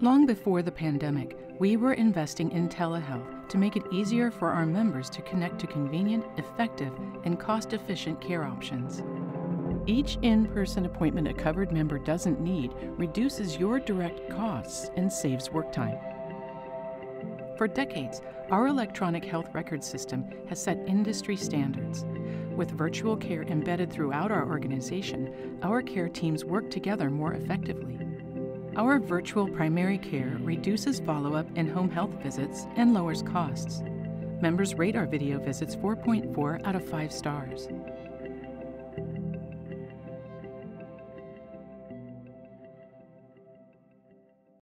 Long before the pandemic, we were investing in telehealth to make it easier for our members to connect to convenient, effective, and cost efficient care options. Each in person appointment a covered member doesn't need reduces your direct costs and saves work time. For decades, our electronic health record system has set industry standards. With virtual care embedded throughout our organization, our care teams work together more effectively. Our virtual primary care reduces follow up and home health visits and lowers costs. Members rate our video visits 4.4 out of 5 stars.